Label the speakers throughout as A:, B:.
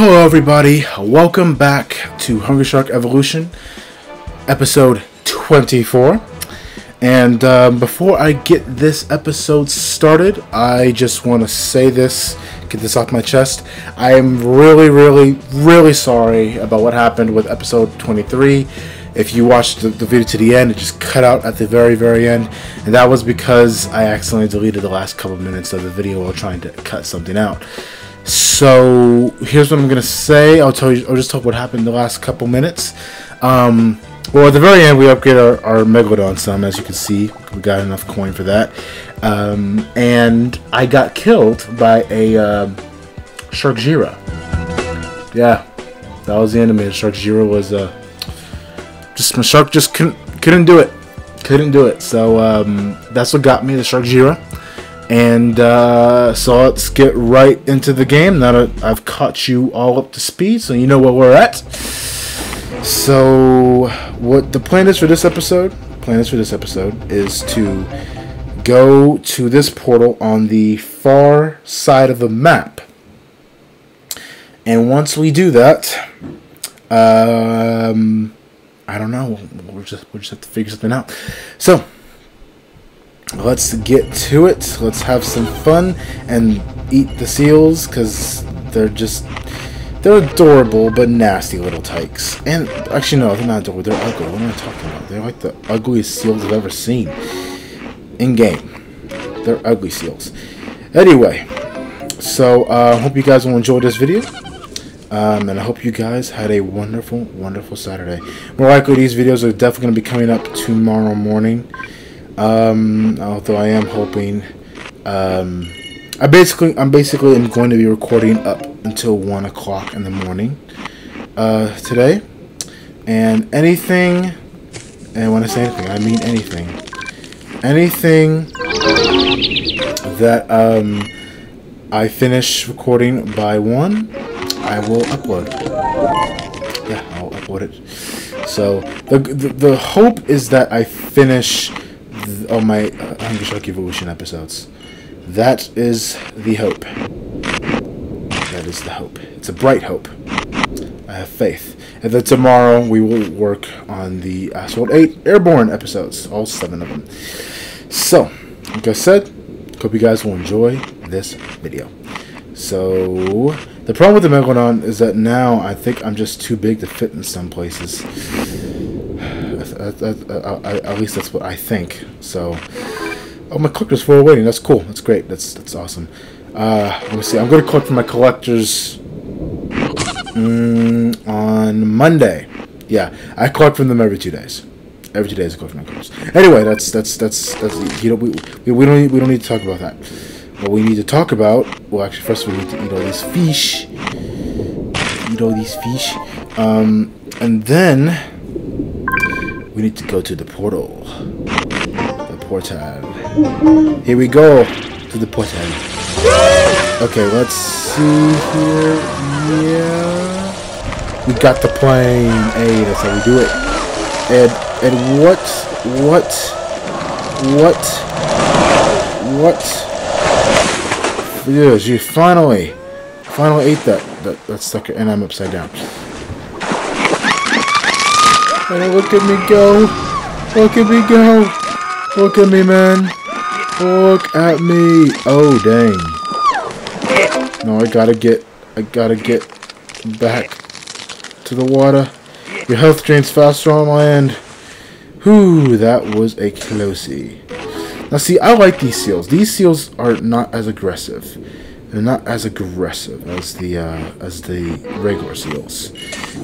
A: Hello, everybody. Welcome back to Hungry Shark Evolution, episode 24. And um, before I get this episode started, I just want to say this, get this off my chest. I am really, really, really sorry about what happened with episode 23. If you watched the, the video to the end, it just cut out at the very, very end. And that was because I accidentally deleted the last couple minutes of the video while trying to cut something out. So here's what I'm gonna say. I'll tell you. I'll just talk what happened the last couple minutes. Um, well, at the very end, we upgrade our, our Megalodon some, as you can see. We got enough coin for that. Um, and I got killed by a uh, Sharkjira. Yeah, that was the end of it. Sharkjira was uh, just my shark just couldn't couldn't do it, couldn't do it. So um, that's what got me the Sharkjira. And uh, so let's get right into the game. Now that I've caught you all up to speed, so you know where we're at. So, what the plan is for this episode? Plan is for this episode is to go to this portal on the far side of the map. And once we do that, um, I don't know. We'll just we'll just have to figure something out. So let's get to it. Let's have some fun and eat the seals because they're just they're adorable but nasty little tykes. And actually, no, they're not adorable. They're ugly. What am I talking about? They're like the ugliest seals I've ever seen in game. They're ugly seals. Anyway, so I uh, hope you guys will enjoy this video. Um, and I hope you guys had a wonderful, wonderful Saturday. More likely, these videos are definitely going to be coming up tomorrow morning. Um, although I am hoping, um, I basically, I'm basically am going to be recording up until one o'clock in the morning uh, today, and anything, and when I say anything, I mean anything, anything that um, I finish recording by one, I will upload. Yeah, I'll upload it. So the the, the hope is that I finish on my uh, Hungry Shark Evolution episodes. That is the hope. That is the hope. It's a bright hope. I have faith. And then tomorrow we will work on the Asphalt 8 Airborne episodes, all seven of them. So, like I said, hope you guys will enjoy this video. So, the problem with the Megalodon is that now I think I'm just too big to fit in some places. At least that's what I think. So, oh, my collector's for waiting. That's cool. That's great. That's that's awesome. Uh, let me see. I'm going to collect from my collectors mm, on Monday. Yeah, I collect from them every two days. Every two days I collect from my collectors. Anyway, that's that's that's that's you know we we, we don't need, we don't need to talk about that. What we need to talk about, well, actually, first we need to eat all these fish. Eat all these fish, um, and then we need to go to the portal. The portal. Here we go to the portal. Okay, let's see here. Yeah. We got the plane. Hey, that's how we do it. And and what what what what Yes, you finally finally ate that that, that sucker and I'm upside down. And look at me go. Look at me go. Look at me, man. Look at me. Oh, dang. No, I gotta get, I gotta get back to the water. Your health drains faster on land. Whew, that was a closey. Now, see, I like these seals. These seals are not as aggressive. They're not as aggressive as the uh, as the regular seals.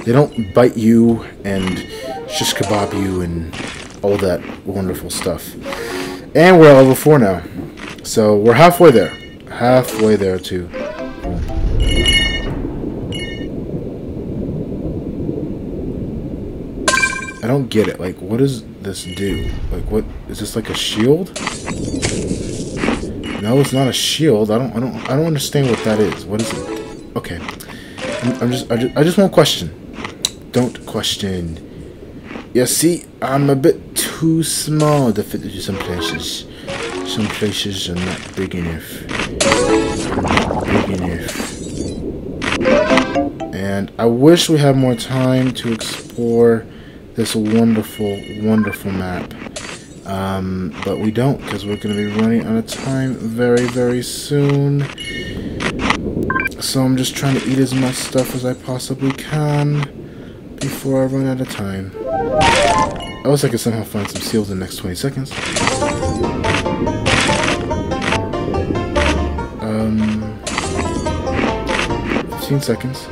A: They don't bite you and shish kebab you and all that wonderful stuff. And we're at level 4 now. So we're halfway there. Halfway there too. I don't get it. Like, what does this do? Like, what is this like a shield? No, it's not a shield. I don't. I don't. I don't understand what that is. What is it? Okay. I'm, I'm just. I just. I just want question. Don't question. Yeah. See, I'm a bit too small to fit into some places. Some places are not big enough. Big enough. I wish we had more time to explore this wonderful, wonderful map. Um, but we don't, because we're going to be running out of time very, very soon. So I'm just trying to eat as much stuff as I possibly can before I run out of time. I wish I could somehow find some seals in the next 20 seconds. Um, 15 seconds.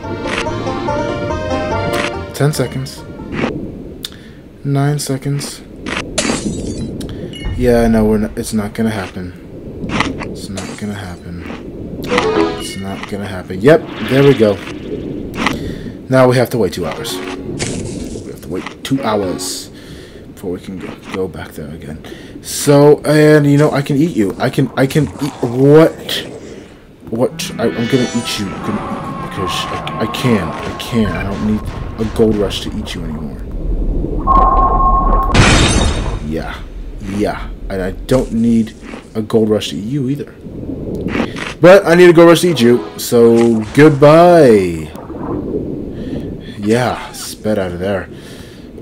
A: 10 seconds. 9 seconds. Yeah, no, we're not, it's not gonna happen. It's not gonna happen. It's not gonna happen. Yep, there we go. Now we have to wait two hours. Two hours before we can go, go back there again. So, and you know, I can eat you. I can, I can eat, what? What? I, am gonna eat you. I'm gonna eat you because I, I can. I can. I don't need a gold rush to eat you anymore. Yeah. Yeah. And I don't need a gold rush to eat you either. But I need a gold rush to eat you. So, goodbye. Yeah. Sped out of there.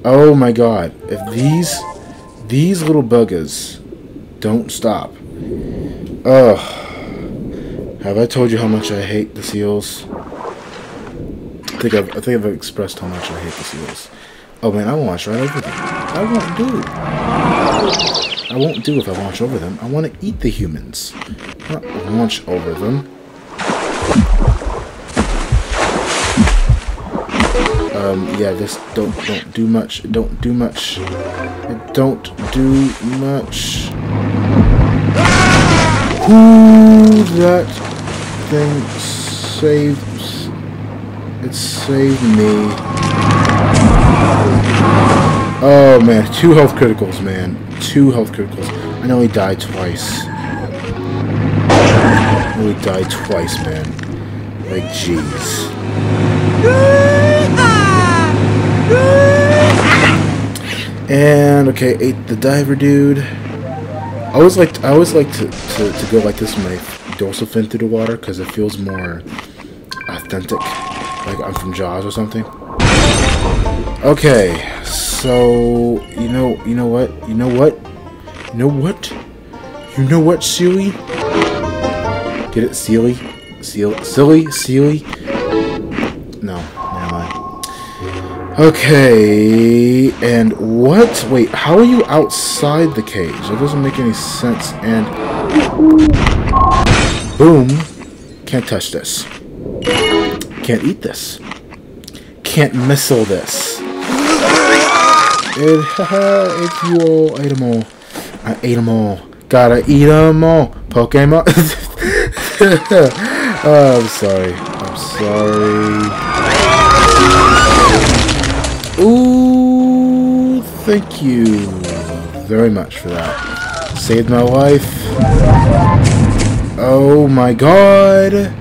A: Oh my god. If these... These little buggers don't stop. Ugh. Have I told you how much I hate the seals? I think I've, I think I've expressed how much I hate the seals. Oh man, I won't watch right over them. I won't do. I won't do if I watch over them. I want to eat the humans, not watch over them. Um, yeah, just don't don't do much. Don't do much. Don't do much. Ooh, that thing saves. It saved me. Oh man, two health criticals, man. Two health criticals. I know he died twice. I died twice, man. Like, jeez. And okay, ate the diver dude. I always like I always like to, to, to go like this I dorsal fin through the water because it feels more authentic, like I'm from Jaws or something. Okay, so you know you know what you know what you know what you know what Sealy? Get it, Sealy? Seal, silly, Sealy? Okay, and what? Wait, how are you outside the cage? That doesn't make any sense. And boom, can't touch this. Can't eat this. Can't missile this. It, haha, it's you all. Ate them all. I ate them all. Gotta eat them all. Pokemon. oh, I'm sorry. I'm sorry. Ooh, thank you very much for that. Saved my life. Oh my god.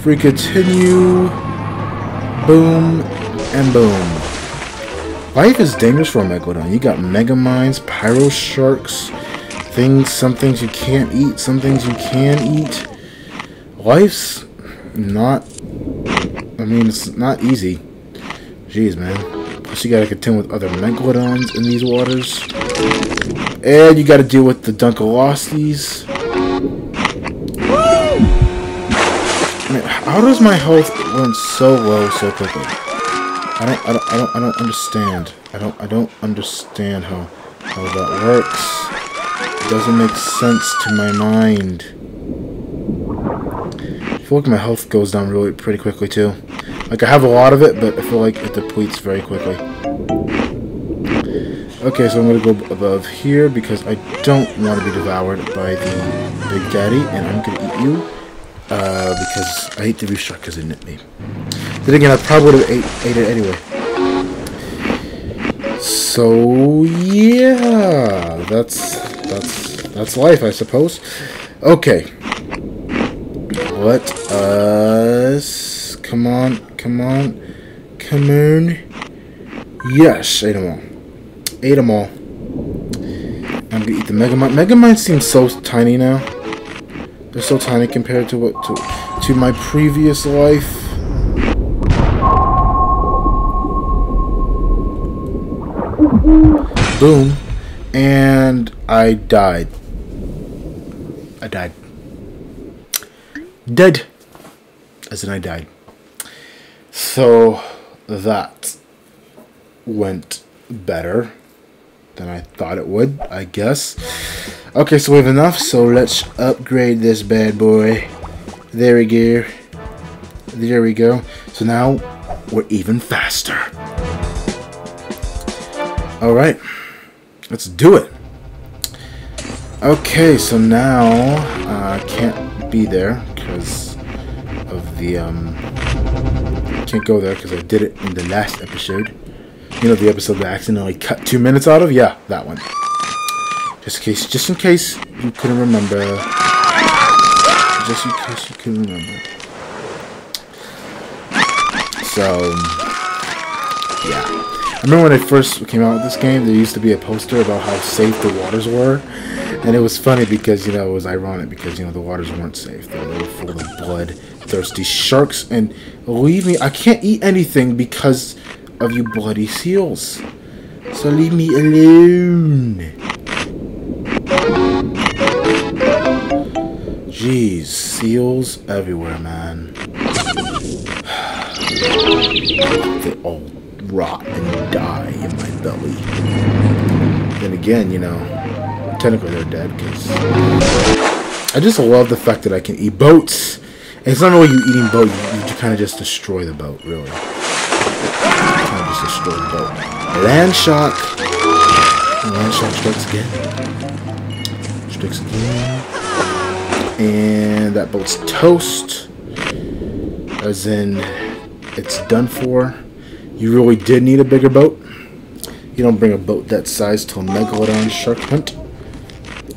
A: Free continue. Boom and boom. Life is dangerous for a Megalodon. You got Mega Mines, Pyro Sharks, things, some things you can't eat, some things you can eat. Life's not, I mean, it's not easy. Jeez, man. Plus you gotta contend with other Megalodons in these waters. And you gotta deal with the Dunkalosties. Man, how does my health run so low so quickly? I don't, I don't, I don't, I don't understand. I don't, I don't understand how, how that works. It doesn't make sense to my mind. I feel like my health goes down really pretty quickly too. Like I have a lot of it, but I feel like it depletes very quickly. Okay, so I'm gonna go above here because I don't want to be devoured by the Big Daddy, and I'm gonna eat you. Uh, because I hate the reef shark because it nipped me. Then again, I probably would have ate, ate it anyway. So yeah, that's that's that's life, I suppose. Okay, let us come on, Come on. Come on. Yes, ate them all. Ate them all. I'm gonna eat the Megamind. Megamind seems so tiny now. They're so tiny compared to what to to my previous life. Boom. And I died. I died. Dead. As in I died. So that went better than I thought it would, I guess. Okay, so we have enough, so let's upgrade this bad boy. There we go. There we go. So now we're even faster. Alright, let's do it. Okay, so now uh, I can't be there because of the um can't go there because I did it in the last episode. You know the episode that I accidentally cut two minutes out of? Yeah, that one. Just in case, just in case you couldn't remember. Just in case you couldn't remember. So, yeah. I remember when I first came out with this game, there used to be a poster about how safe the waters were. And it was funny because, you know, it was ironic because, you know, the waters weren't safe. They were full of blood-thirsty sharks. And believe me, I can't eat anything because of you bloody seals. So leave me alone. Jeez, seals everywhere, man. they all rot and die in my belly. Then again, you know, technically they're dead because I just love the fact that I can eat boats. It's not really you eating boat, you, you kind of just destroy the boat, really. Kind of just destroy the boat. Land shark. Land shark strikes again. Strikes again. And that boat's toast. As in, it's done for. You really did need a bigger boat. You don't bring a boat that size to a Megalodon shark hunt.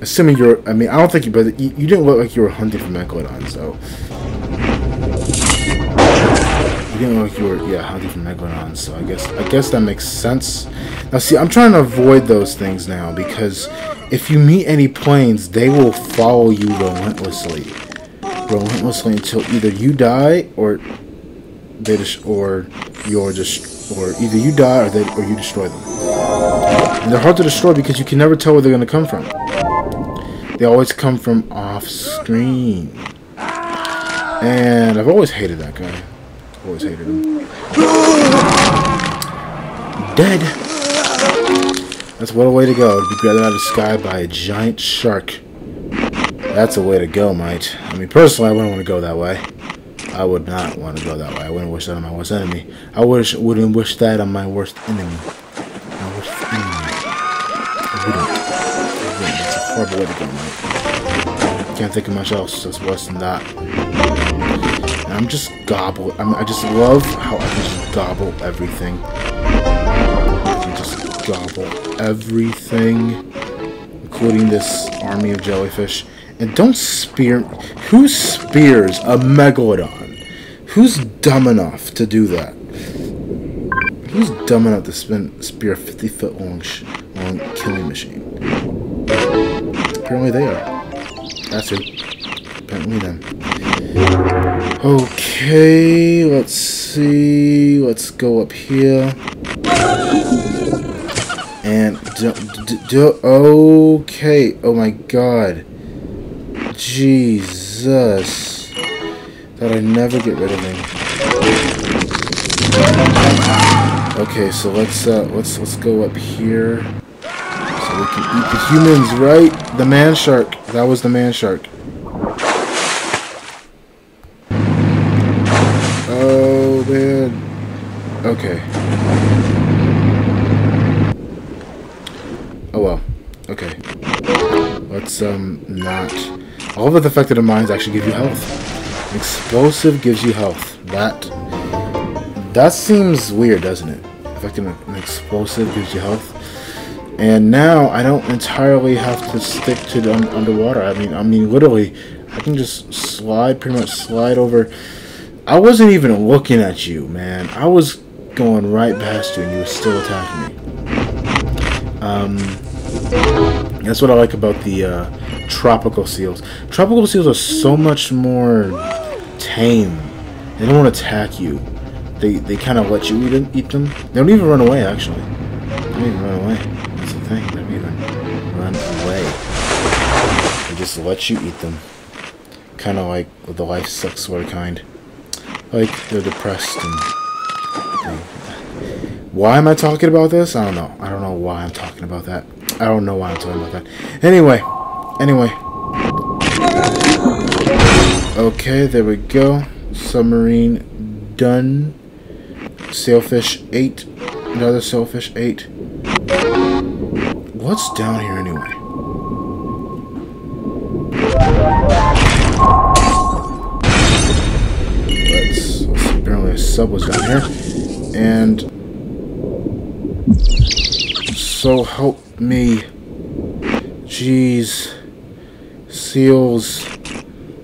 A: Assuming you're, I mean, I don't think you, but you, you didn't look like you were hunting for Megalodon, so. You like you were, yeah, hunting for Megalodon, so I guess, I guess that makes sense. Now, see, I'm trying to avoid those things now, because if you meet any planes, they will follow you relentlessly. Relentlessly until either you die, or they just, or you're just, or either you die, or they, or you destroy them. And they're hard to destroy because you can never tell where they're going to come from. They always come from off screen. And I've always hated that guy. Always hated him. Dead. That's what a way to go. To be grabbed out of the sky by a giant shark. That's a way to go, mate. I mean, personally, I wouldn't want to go that way. I would not want to go that way. I wouldn't wish that on my worst enemy. I wish wouldn't wish that on my worst enemy. My worst enemy. I wouldn't. I wouldn't. That's a horrible way to go, mate. Can't think of much else that's worse than that. I'm just gobble. I'm, I just love how I can just gobble everything. I can just gobble everything, including this army of jellyfish. And don't spear. Who spears a megalodon? Who's dumb enough to do that? Who's dumb enough to spin, spear a 50 foot long, long killing machine? Apparently they are. That's who. Apparently them. Okay, let's see. Let's go up here. And do. okay. Oh my god. Jesus. That I never get rid of him. Okay, so let's uh let's let's go up here. So we can eat the humans, right? The man shark. That was the man shark. Okay. Oh well. Okay. Let's um not All love the the mines actually give you health. Explosive gives you health. That that seems weird, doesn't it? That an explosive gives you health. And now I don't entirely have to stick to the un underwater. I mean, I mean, literally, I can just slide, pretty much slide over. I wasn't even looking at you, man. I was going right past you, and you were still attacking me. Um, that's what I like about the uh, tropical seals. Tropical seals are so much more tame. They don't want to attack you. They they kind of let you eat them, eat them. They don't even run away, actually. They Don't even run away. That's the thing. They Don't even run away. They just let you eat them. Kind of like the life sucks sort of kind. Like they're depressed and. Why am I talking about this? I don't know. I don't know why I'm talking about that. I don't know why I'm talking about that. Anyway, anyway. Okay, there we go. Submarine done. Sailfish ate. Another sailfish ate. What's down here anyway? Let's, let's apparently a sub was down here. And so help me. Jeez. Seals.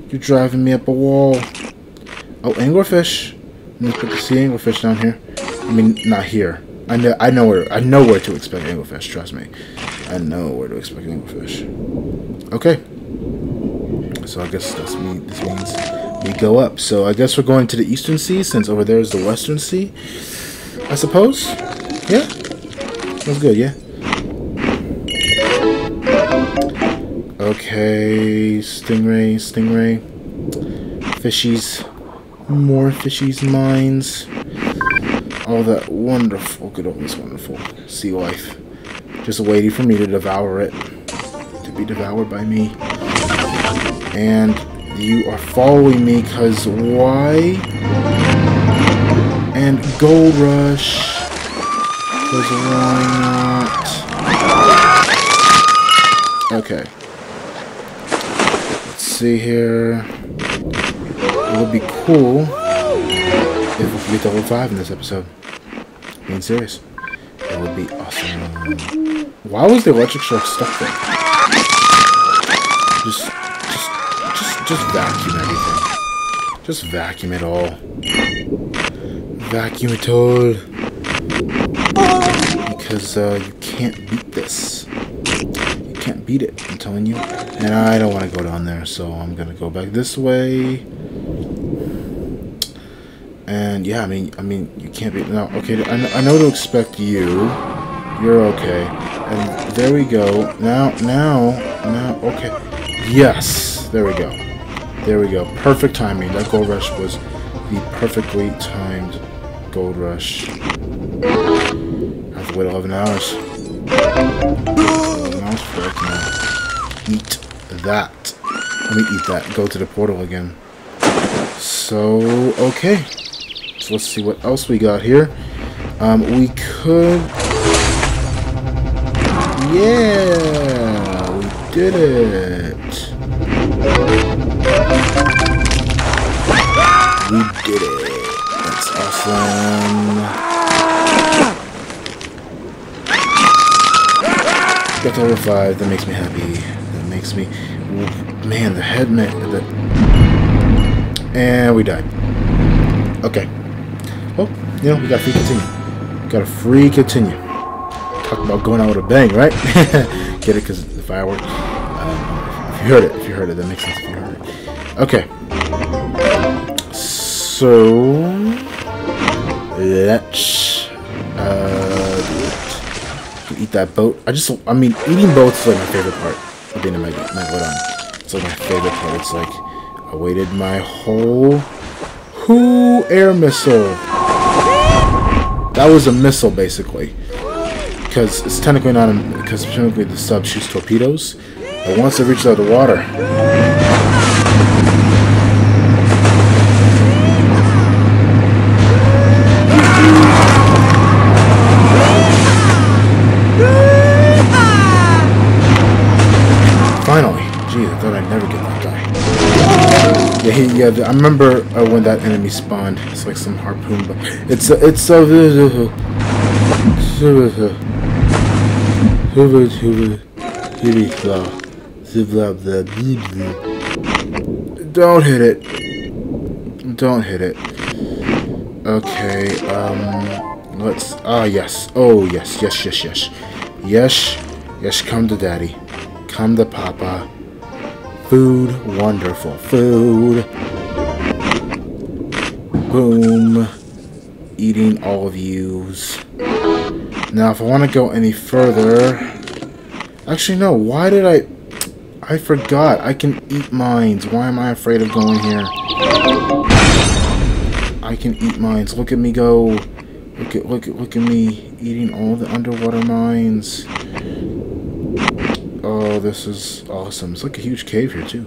A: You're driving me up a wall. Oh, anglerfish. Let's put the sea anglerfish down here. I mean, not here. I know, I know where, I know where to expect anglerfish. Trust me, I know where to expect anglerfish. Okay. So I guess that's me. This means we go up. So I guess we're going to the Eastern Sea since over there is the Western Sea. I suppose. Yeah. That's good. Yeah. Okay, stingray, stingray, fishies, more fishies, mines, all that wonderful, good old, wonderful sea life, just waiting for me to devour it, to be devoured by me, and you are following me, cause why? And Gold Rush, cause why not? Okay Let's see here. It would be cool if we could get the whole five in this episode. Being serious. It would be awesome. Why was the electric shark stuck there? Just, just, vacuum everything. Just vacuum it all. Vacuum it all. Because uh, you can't beat this You can't beat it, I'm telling you. And I don't want to go down there, so I'm going to go back this way. And yeah, I mean, I mean, you can't be, no, okay, I I know to expect you. You're okay. And there we go. Now, now, now, okay. Yes, there we go. There we go. Perfect timing. That gold rush was the perfectly timed gold rush. I have to wait 11 hours mouse for can eat that. Let me eat that. Go to the portal again. So, okay. So let's see what else we got here. Um, we could... Yeah! We did it! We did it! That's awesome! Got to level 5, that makes me happy. That makes me... Man, the head... The, and we died. Okay. Well, you know, we got free continue. Got a free continue. Talk about going out with a bang, right? Get it? Because the fireworks. Um, if you heard it, if you heard it, that makes sense if you heard it. Okay. So... Let's... Uh eat that boat. I just, I mean, eating boats is like my favorite part of being in my, my on. It's like my favorite part. It's like, I waited my whole, who air missile. That was a missile, basically. Because it's technically not, a because technically the sub shoots torpedoes. But once it reaches out of the water, Yeah. I remember uh, when that enemy spawned. It's like some harpoon, but it's uh, it's so. Don't hit it. Don't hit it. Okay. Um. Let's. Ah, yes. Oh, yes. Yes. Yes. Yes. Yes. Yes. Come to daddy. Come to papa. Food, wonderful food. Boom. Eating all of yous. Now, if I want to go any further... Actually, no. Why did I... I forgot. I can eat mines. Why am I afraid of going here? I can eat mines. Look at me go. Look at look at look at me eating all the underwater mines. Oh, this is awesome. It's like a huge cave here too.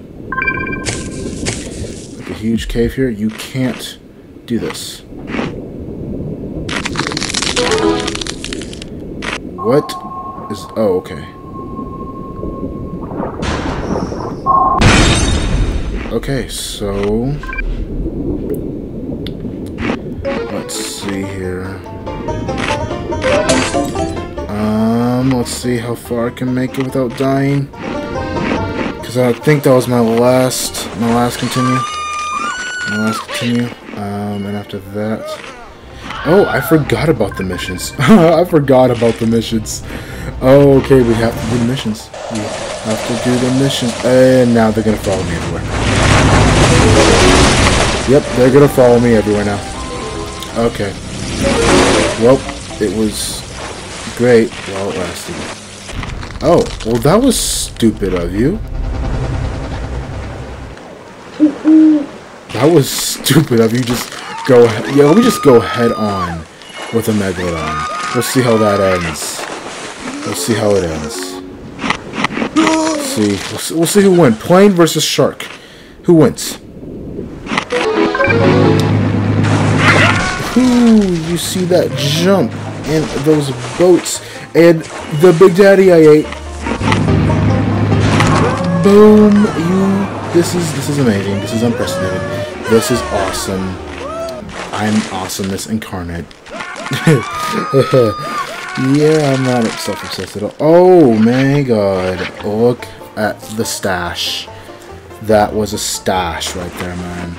A: Like a huge cave here. You can't do this. What is oh okay. Okay, so let's see here. Um, let's see how far I can make it without dying. Cause I think that was my last, my last continue, my last continue. Um, and after that, oh, I forgot about the missions. I forgot about the missions. Oh, okay, we have to do the missions. We have to do the mission, and now they're gonna follow me everywhere. Yep, they're gonna follow me everywhere now. Okay. Well, it was great while it lasted. Oh, well that was stupid of you. That was stupid of you. Just go, yeah. Let me just go head on with a megalodon. We'll see how that ends. We'll see how it ends. See. We'll see, we'll see who wins. Plane versus shark. Who wins? Ooh, you see that jump in those boats. And the Big Daddy I ate. Boom! You this is this is amazing. This is unprecedented. This is awesome. I'm awesomeness incarnate. yeah, I'm not self-obsessed at all. Oh my god. Look at the stash. That was a stash right there, man.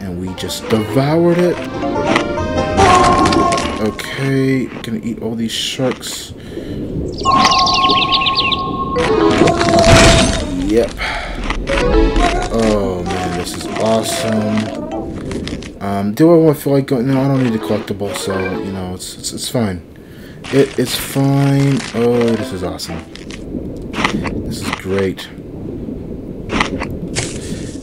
A: And we just devoured it. Okay, gonna eat all these sharks. Yep. This is awesome. Um, do I want to feel like going? No, I don't need a collectible, so you know it's it's, it's fine. It is fine. Oh, this is awesome. This is great.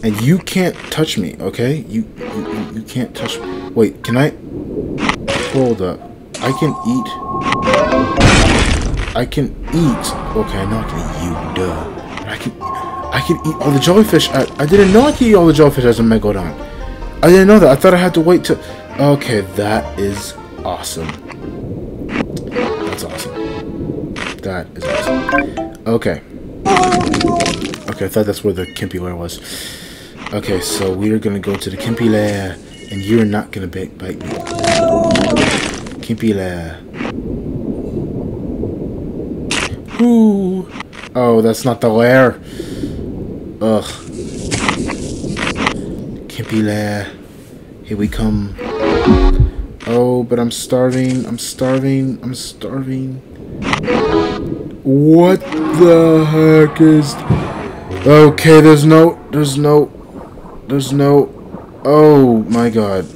A: And you can't touch me, okay? You, you, you can't touch me. Wait, can I... Hold up. I can eat... I can eat... Okay, I know I can eat you, duh. I can... I can eat all the jellyfish. I, I didn't know I could eat all the jellyfish as a Megalodon. I didn't know that. I thought I had to wait to... Okay, that is awesome. That's awesome. That is awesome. Okay. Okay, I thought that's where the Kempy lair was. Okay, so we are gonna go to the Kempy lair, and you're not gonna bite, bite me. Kempy lair. Ooh. Oh, that's not the lair. Ugh. Kempy. Here we come. Oh, but I'm starving. I'm starving. I'm starving. What the heck is... Okay, there's no... There's no... There's no... Oh, my god.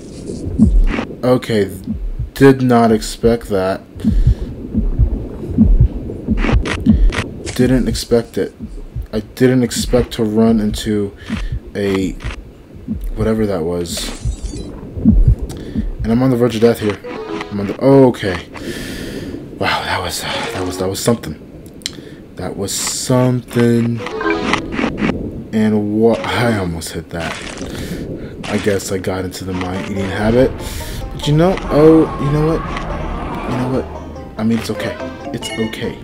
A: Okay, did not expect that. Didn't expect it. I didn't expect to run into a... Whatever that was. And I'm on the verge of death here. I'm on the... Oh, okay. Wow, that was... That was... That was something. That was something... And what? I almost hit that. I guess I got into the mind-eating habit. But you know, oh, you know what? You know what? I mean, it's okay. It's okay.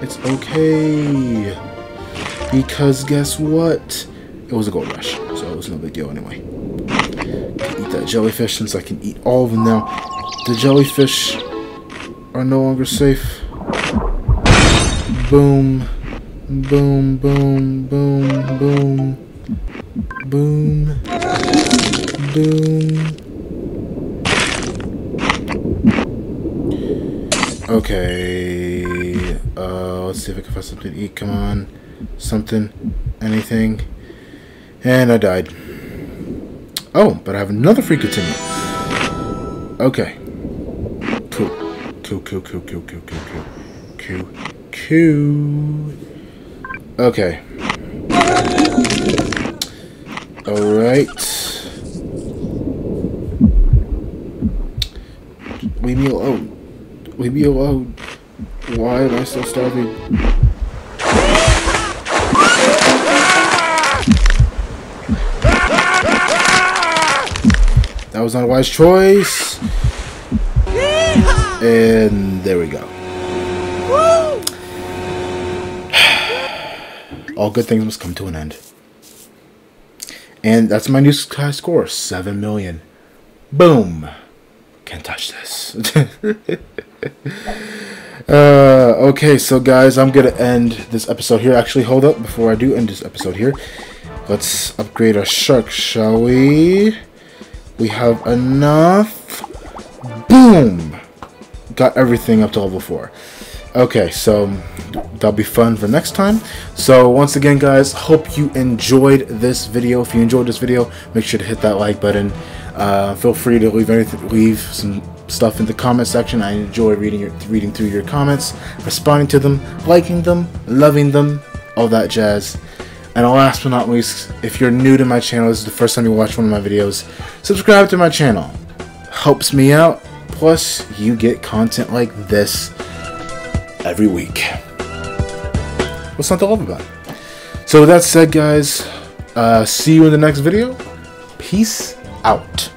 A: It's okay. Because guess what? It was a gold rush, so it was no big deal anyway. Can eat that jellyfish since I can eat all of them now. The jellyfish are no longer safe. Boom. Boom, boom, boom, boom. Boom. Boom. Okay. Uh, let's see if I can find something to eat. Come on something, anything. And I died. Oh, but I have another free continue. Okay. Cool. Cool, cool, cool, cool, cool, cool, cool. Cool, cool. Okay. Alright. Leave oh, me alone. Oh, Leave me alone. Why am I still starving? That was not a wise choice. And there we go. All good things must come to an end. And that's my new high score 7 million. Boom. Can't touch this. uh, okay, so guys, I'm going to end this episode here. Actually, hold up before I do end this episode here. Let's upgrade our shark, shall we? We have enough. Boom! Got everything up to level 4. Okay, so that'll be fun for next time. So once again, guys, hope you enjoyed this video. If you enjoyed this video, make sure to hit that like button. Uh, feel free to leave anything, leave some stuff in the comment section. I enjoy reading your, reading through your comments, responding to them, liking them, loving them, all that jazz. And last but not least, if you're new to my channel, this is the first time you watch one of my videos, subscribe to my channel. Helps me out. Plus, you get content like this every week. What's not to love about it? So with that said, guys, uh, see you in the next video. Peace out.